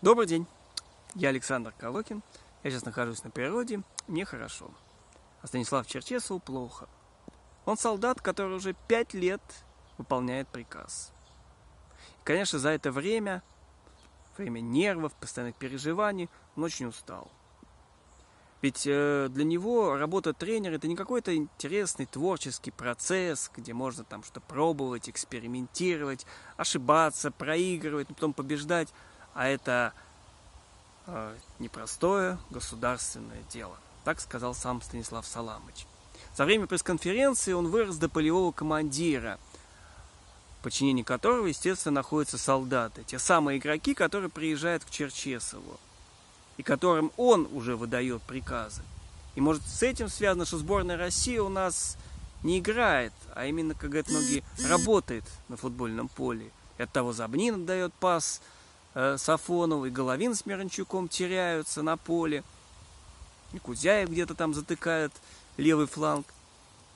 Добрый день, я Александр Колокин. Я сейчас нахожусь на природе, мне хорошо. А Станислав Черчесову плохо. Он солдат, который уже пять лет выполняет приказ. И, конечно, за это время, время нервов, постоянных переживаний, он очень устал. Ведь э, для него работа тренера это не какой-то интересный творческий процесс, где можно там что-то пробовать, экспериментировать, ошибаться, проигрывать, потом побеждать, а это э, непростое государственное дело. Так сказал сам Станислав Саламыч. За время пресс-конференции он вырос до полевого командира, в подчинении которого, естественно, находятся солдаты, те самые игроки, которые приезжают к Черчесову и которым он уже выдает приказы. И может с этим связано, что сборная России у нас не играет, а именно, как говорят многие, работает на футбольном поле. И от того Забнин дает пас э, Сафонову, и Головин с Мирончуком теряются на поле. И Кузяев где-то там затыкает левый фланг.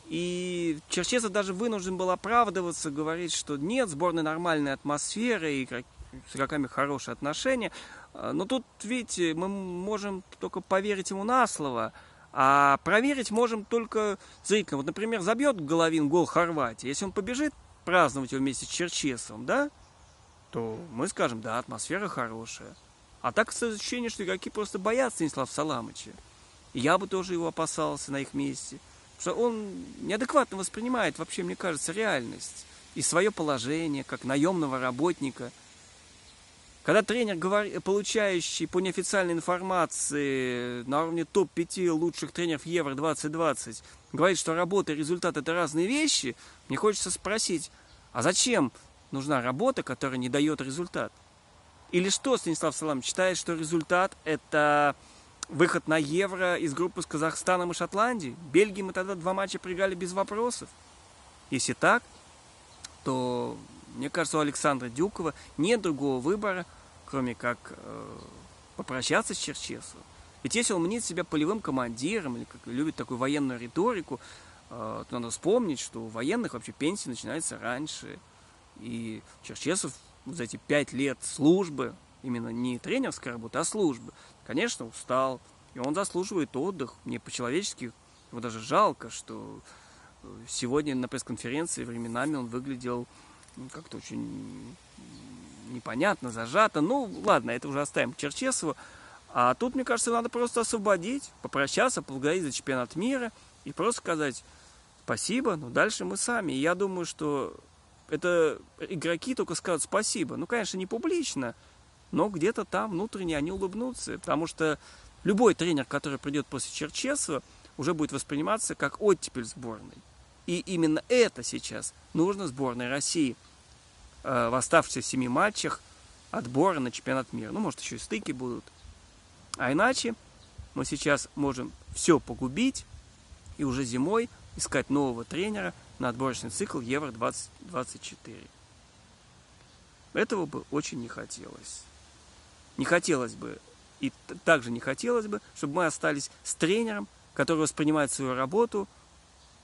И Черчесов даже вынужден был оправдываться, говорить, что нет, сборная нормальная атмосфера и с игроками хорошие отношения. А, но тут, видите, мы можем только поверить ему на слово, а проверить можем только зрительно. Вот, например, забьет Головин гол Хорватии. Если он побежит праздновать его вместе с Черчесовым, да, то мы скажем, да, атмосфера хорошая. А так ощущение, что игроки просто боятся Станислава Саламыча. И я бы тоже его опасался на их месте. Потому что он неадекватно воспринимает вообще, мне кажется, реальность и свое положение как наемного работника – когда тренер, получающий по неофициальной информации на уровне топ-5 лучших тренеров Евро 2020, говорит, что работа и результат это разные вещи, мне хочется спросить, а зачем нужна работа, которая не дает результат? Или что Станислав Салам считает, что результат это выход на Евро из группы с Казахстаном и Шотландией? Бельгии мы тогда два матча проиграли без вопросов. Если так, то мне кажется, у Александра Дюкова нет другого выбора, кроме как э, попрощаться с Черчесовым. Ведь если он мнит себя полевым командиром, или как любит такую военную риторику, э, то надо вспомнить, что у военных вообще пенсия начинается раньше. И Черчесов за эти пять лет службы, именно не тренерской работы, а службы, конечно, устал. И он заслуживает отдых. Мне по-человечески его даже жалко, что э, сегодня на пресс-конференции временами он выглядел ну, как-то очень непонятно, зажато. Ну, ладно, это уже оставим Черчесову. А тут, мне кажется, надо просто освободить, попрощаться, поблагодарить за чемпионат мира и просто сказать спасибо, но дальше мы сами. И я думаю, что это игроки только скажут спасибо. Ну, конечно, не публично, но где-то там внутренне они улыбнутся. Потому что любой тренер, который придет после Черчесова, уже будет восприниматься как оттепель сборной. И именно это сейчас нужно сборной России э, в оставшихся семи матчах отбора на чемпионат мира. Ну, может, еще и стыки будут. А иначе мы сейчас можем все погубить и уже зимой искать нового тренера на отборочный цикл Евро-2024. Этого бы очень не хотелось. Не хотелось бы, и также не хотелось бы, чтобы мы остались с тренером, который воспринимает свою работу –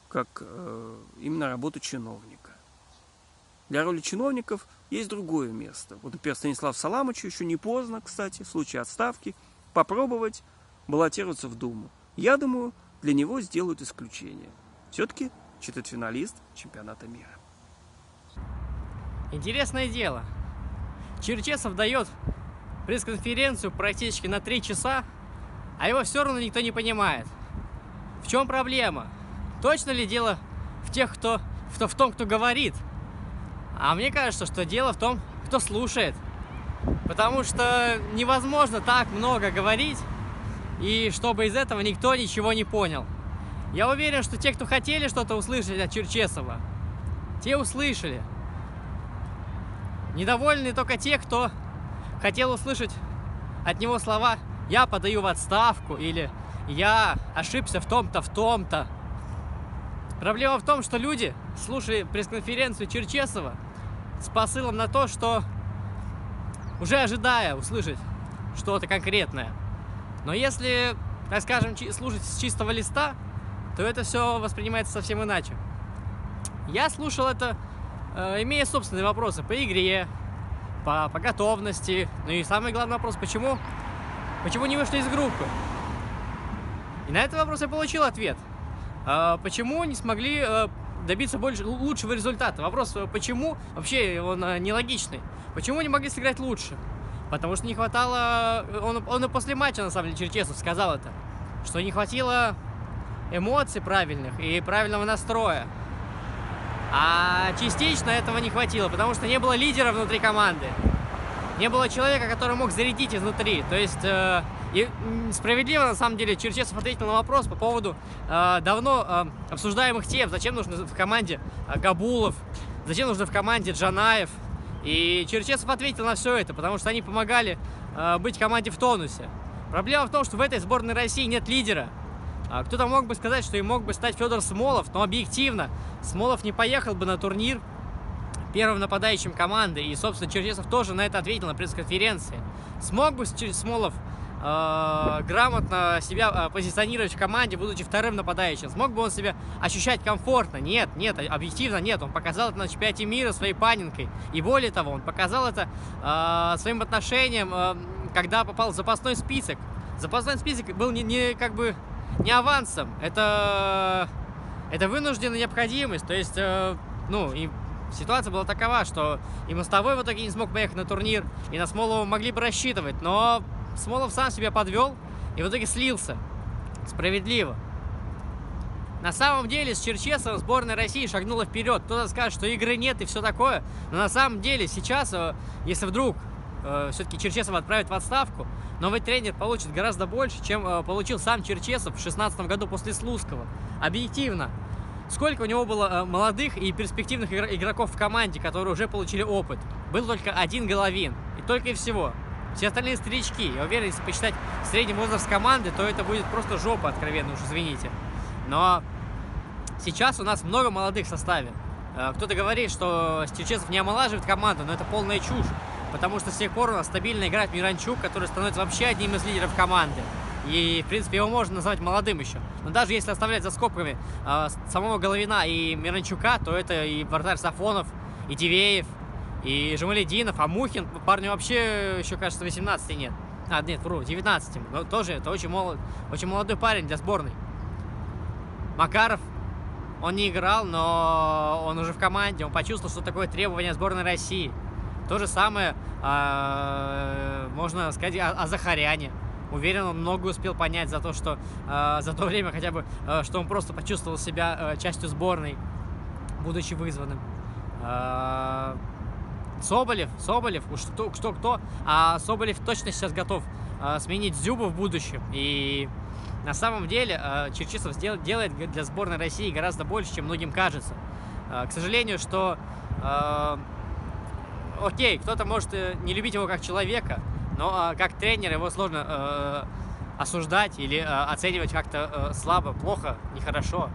как э, именно работу чиновника. Для роли чиновников есть другое место. Вот, например, Станислав Саламычу еще не поздно, кстати, в случае отставки, попробовать баллотироваться в Думу. Я думаю, для него сделают исключение. Все-таки четвертьфиналист чемпионата мира. Интересное дело. Черчесов дает пресс-конференцию практически на три часа, а его все равно никто не понимает. В чем проблема? Точно ли дело в тех, кто в, в том, кто говорит? А мне кажется, что дело в том, кто слушает. Потому что невозможно так много говорить, и чтобы из этого никто ничего не понял. Я уверен, что те, кто хотели что-то услышать от Черчесова, те услышали. Недовольны только те, кто хотел услышать от него слова «я подаю в отставку» или «я ошибся в том-то, в том-то». Проблема в том, что люди слушали пресс-конференцию Черчесова с посылом на то, что уже ожидая услышать что-то конкретное. Но если, так скажем, слушать с чистого листа, то это все воспринимается совсем иначе. Я слушал это, э, имея собственные вопросы по игре, по, по готовности. Ну и самый главный вопрос, почему, почему не вышли из группы? И на этот вопрос я получил ответ. А, почему не смогли а, добиться больше, лучшего результата? Вопрос, почему, вообще он нелогичный. Почему не могли сыграть лучше? Потому что не хватало... Он, он и после матча, на самом деле, Черчесов сказал это. Что не хватило эмоций правильных и правильного настроя. А частично этого не хватило, потому что не было лидера внутри команды. Не было человека, который мог зарядить изнутри. То есть, э, и справедливо, на самом деле, Черчесов ответил на вопрос по поводу э, давно э, обсуждаемых тем, зачем нужно в команде э, Габулов, зачем нужно в команде Джанаев. И Черчесов ответил на все это, потому что они помогали э, быть команде в тонусе. Проблема в том, что в этой сборной России нет лидера. А кто-то мог бы сказать, что и мог бы стать Федор Смолов, но объективно Смолов не поехал бы на турнир первым нападающим команды. И, собственно, Черчесов тоже на это ответил на пресс-конференции. Смог бы Смолов э, грамотно себя э, позиционировать в команде, будучи вторым нападающим? Смог бы он себя ощущать комфортно? Нет, нет, объективно нет. Он показал это на чемпионате мира своей панинкой. И более того, он показал это э, своим отношением, когда попал в запасной список. Запасной список был не, не как бы не авансом, это, это вынужденная необходимость. То есть, э, ну, и ситуация была такова, что и Мостовой в итоге не смог поехать на турнир, и на Смолова могли бы рассчитывать, но Смолов сам себя подвел и в итоге слился. Справедливо. На самом деле с Черчесовым сборная России шагнула вперед. Кто-то скажет, что игры нет и все такое. Но на самом деле сейчас, э, если вдруг э, все-таки Черчесов отправит в отставку, новый тренер получит гораздо больше, чем э, получил сам Черчесов в 2016 году после Слуцкого. Объективно. Сколько у него было э, молодых и перспективных игроков в команде, которые уже получили опыт? Был только один Головин. И только и всего. Все остальные старички. Я уверен, если посчитать средний возраст команды, то это будет просто жопа, откровенно уж извините. Но сейчас у нас много молодых в составе. Э, кто-то говорит, что Черчесов не омолаживает команду, но это полная чушь потому что с тех пор у нас стабильно играет Миранчук, который становится вообще одним из лидеров команды. И, в принципе, его можно назвать молодым еще. Но даже если оставлять за скобками э, самого Головина и Миранчука, то это и вратарь Сафонов, и Дивеев, и Жамалединов, а Мухин, парню вообще еще, кажется, 18 нет. А, нет, вру, 19 Но тоже это очень, молод, очень молодой парень для сборной. Макаров, он не играл, но он уже в команде, он почувствовал, что такое требование сборной России. То же самое э, можно сказать о, о Захаряне. Уверен, он много успел понять за то, что э, за то время хотя бы, э, что он просто почувствовал себя э, частью сборной, будучи вызванным. Э, Соболев, Соболев, уж кто, кто, кто, а Соболев точно сейчас готов э, сменить Зюбу в будущем. И на самом деле э, Черчесов сдел, делает для сборной России гораздо больше, чем многим кажется. Э, к сожалению, что э, окей, кто-то может э, не любить его как человека, но э, как тренер его сложно э, осуждать или э, оценивать как-то слабо, плохо, нехорошо.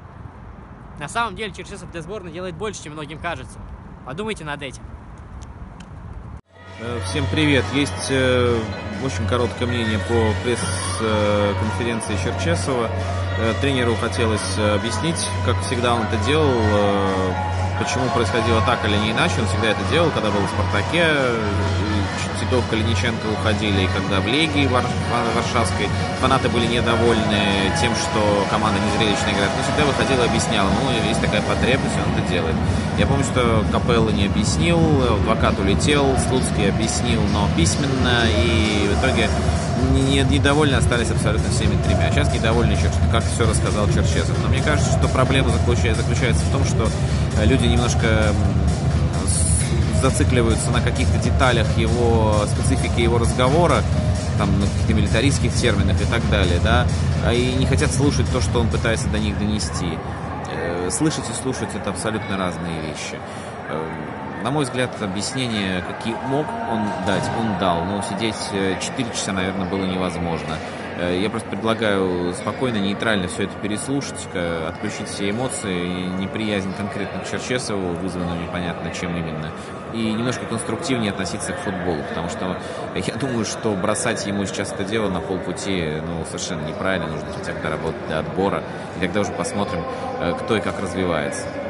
На самом деле Черчесов для сборной делает больше, чем многим кажется. Подумайте над этим. Всем привет. Есть э, очень короткое мнение по пресс-конференции Черчесова. Э, тренеру хотелось объяснить, как всегда он это делал, э, почему происходило так или не иначе. Он всегда это делал, когда был в «Спартаке», Титов, Калиниченко уходили, и когда в Легии Варшавской фанаты были недовольны тем, что команда не зрелищно играет. Но всегда выходил и объяснял, ну, есть такая потребность, он это делает. Я помню, что Капелло не объяснил, адвокат улетел, Слуцкий объяснил, но письменно, и в итоге недовольны остались абсолютно всеми тремя. Сейчас недовольны, как все рассказал Черчесов. Но мне кажется, что проблема заключается, в том, что э, люди немножко зацикливаются на каких-то деталях его специфики его разговора, там на каких-то милитаристских терминах и так далее, да, а и не хотят слушать то, что он пытается до них донести. Э, слышать и слушать это абсолютно разные вещи. Э, на мой взгляд, объяснение, какие мог он дать, он дал, но сидеть 4 часа, наверное, было невозможно. Э, я просто предлагаю спокойно, нейтрально все это переслушать, отключить все эмоции, неприязнь конкретно к Черчесову, вызванную непонятно чем именно, и немножко конструктивнее относиться к футболу, потому что я думаю, что бросать ему сейчас это дело на полпути ну, совершенно неправильно, нужно хотя бы доработать до отбора, и тогда уже посмотрим, э, кто и как развивается.